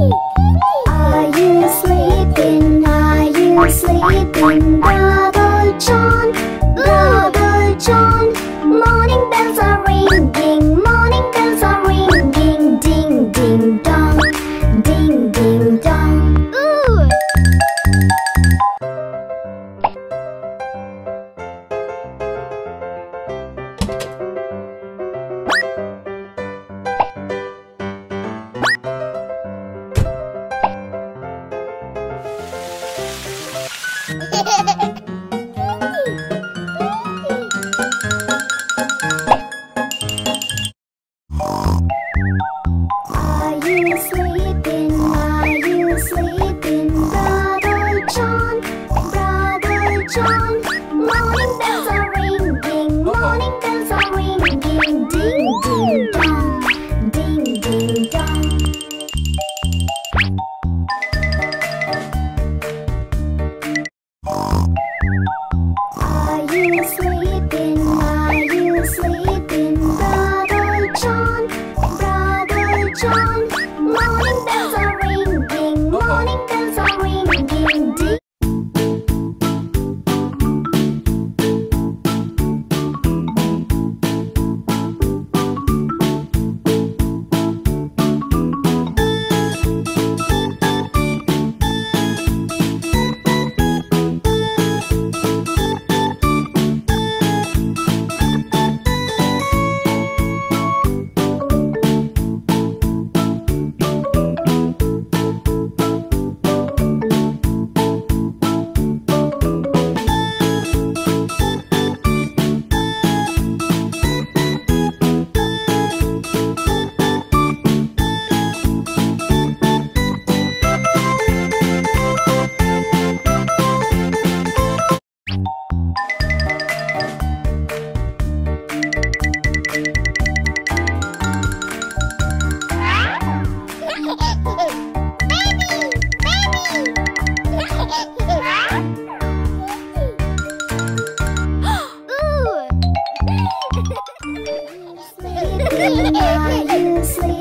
Are you sleeping? Are you sleeping, Brother John? Morning bells are ringing, morning bells are ringing, ding ding dong, ding ding dong. Are you sleeping? Are you sleeping, Brother John? Brother John. When are you sleeping?